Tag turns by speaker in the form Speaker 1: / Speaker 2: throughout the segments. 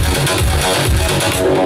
Speaker 1: Thank you.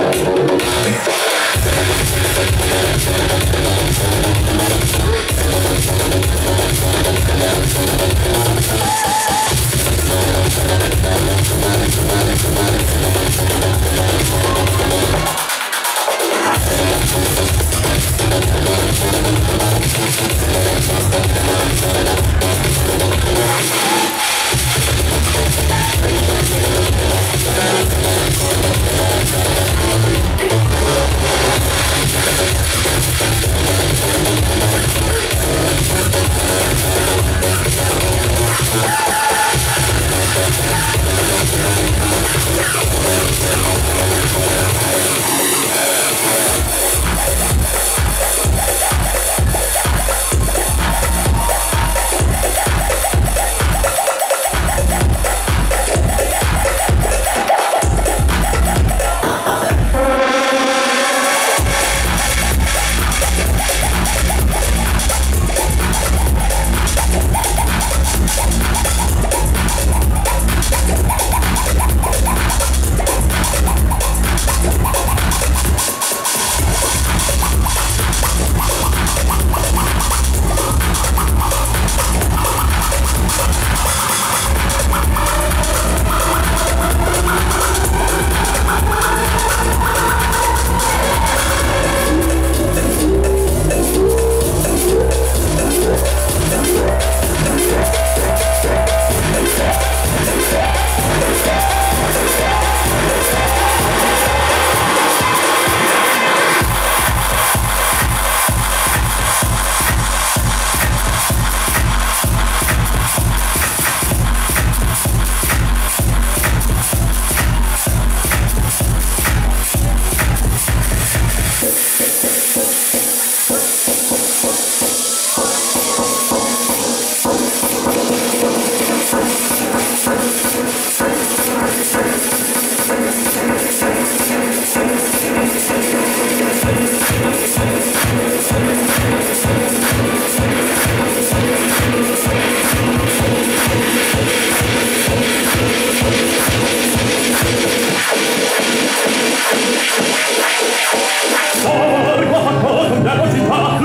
Speaker 1: Sorgo a fattore, non è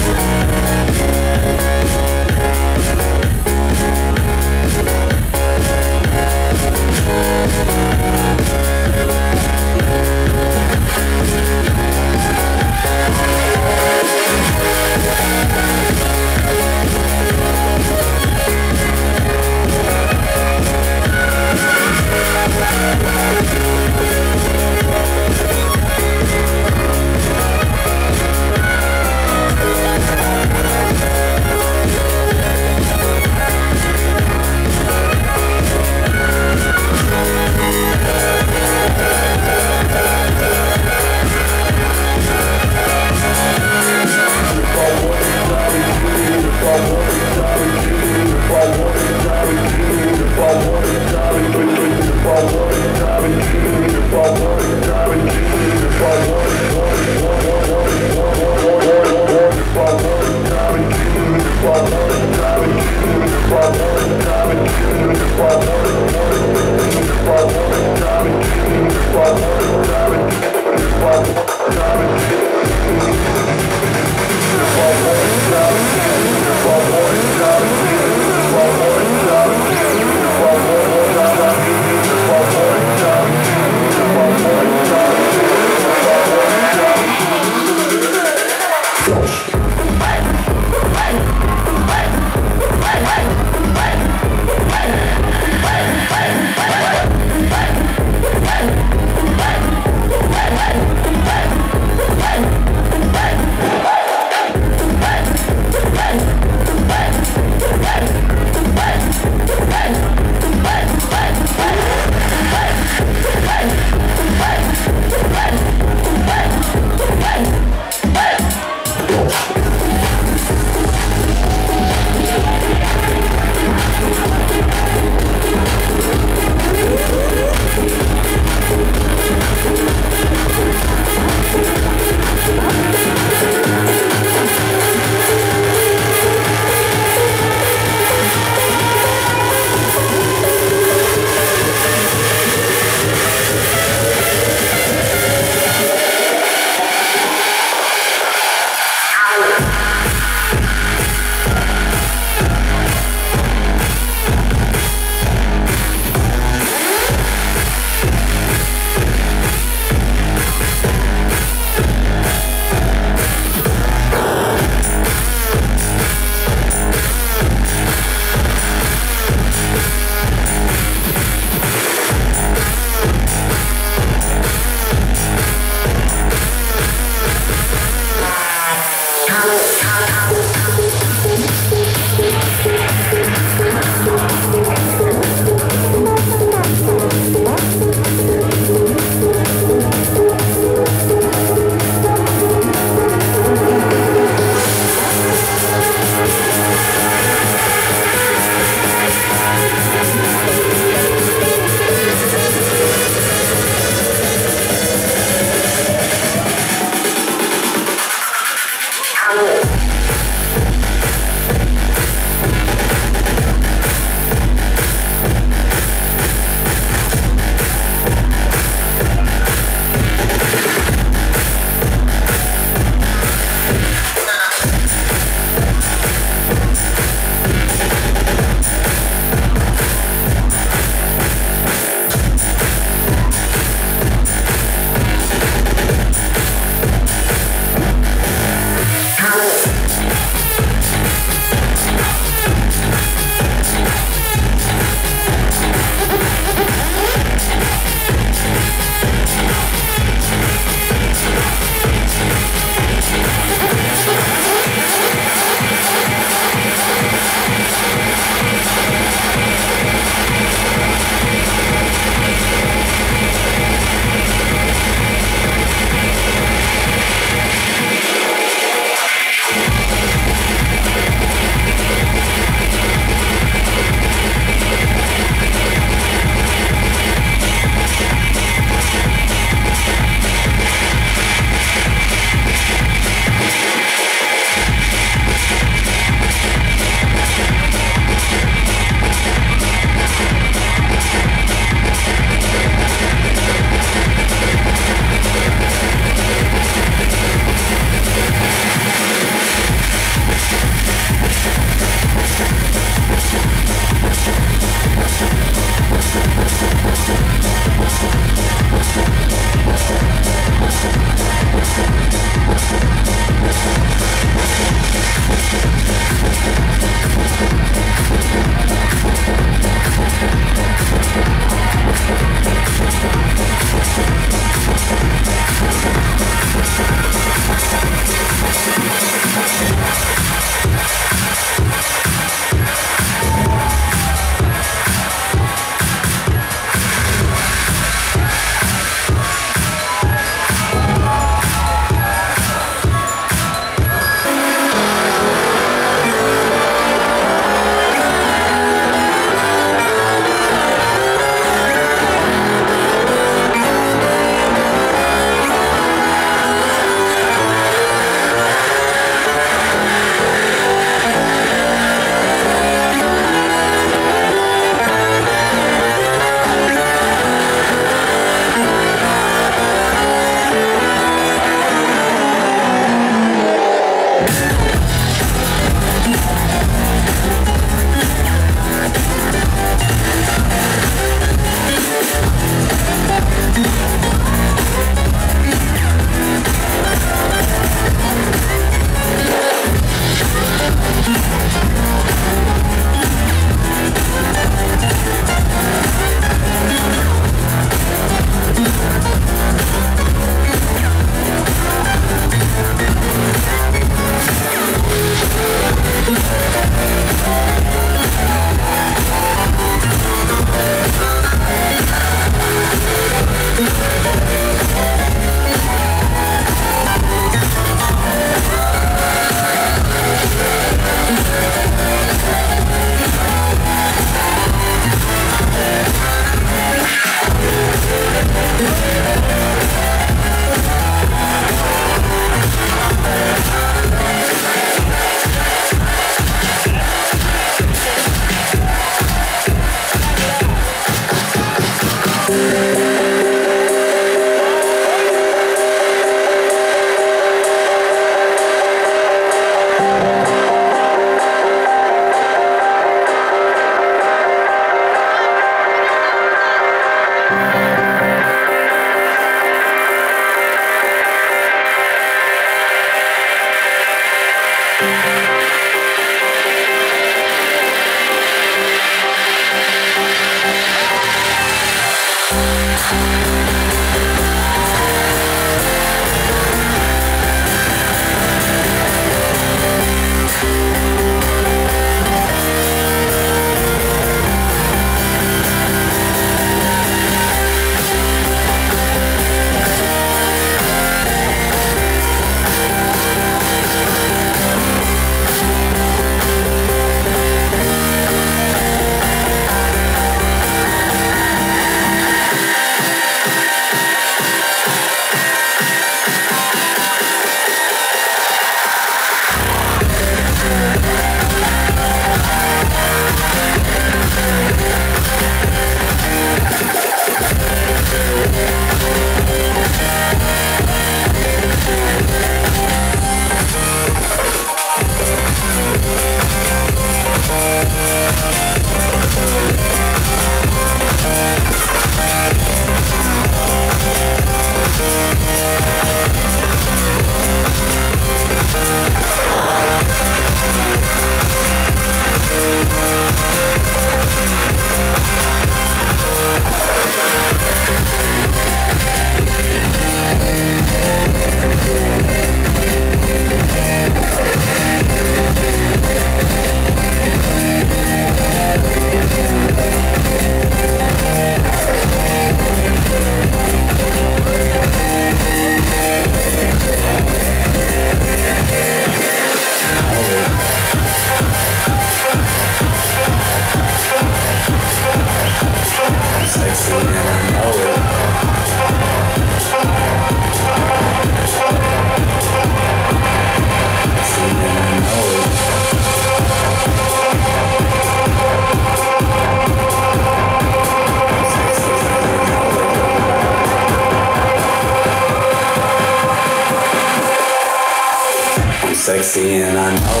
Speaker 1: sexy and I know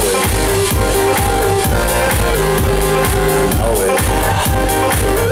Speaker 1: it. I know it.